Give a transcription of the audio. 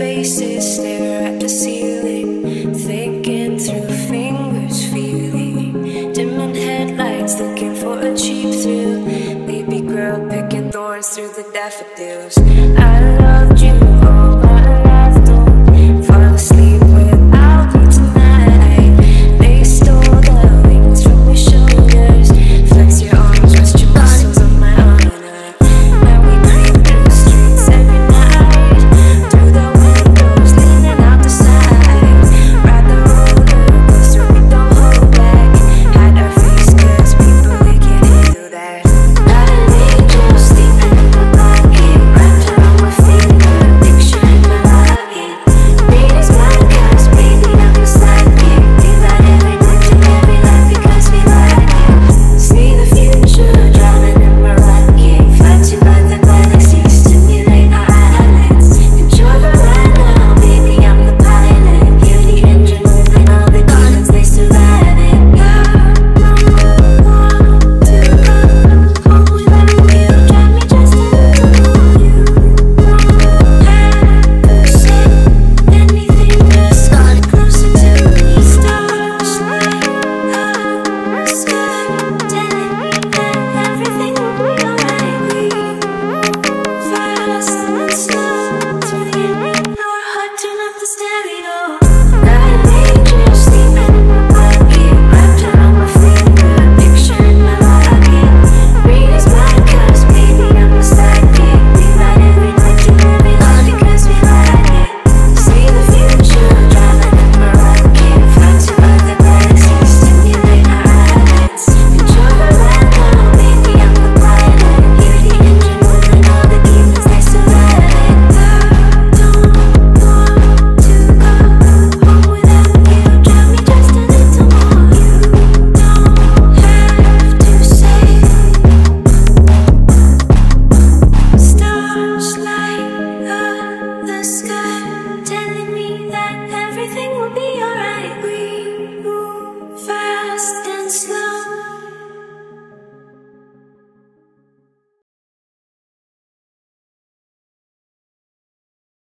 faces stare at the ceiling, thinking through fingers, feeling dimming headlights, looking for a cheap thrill. Baby girl picking thorns through the daffodils. I slow.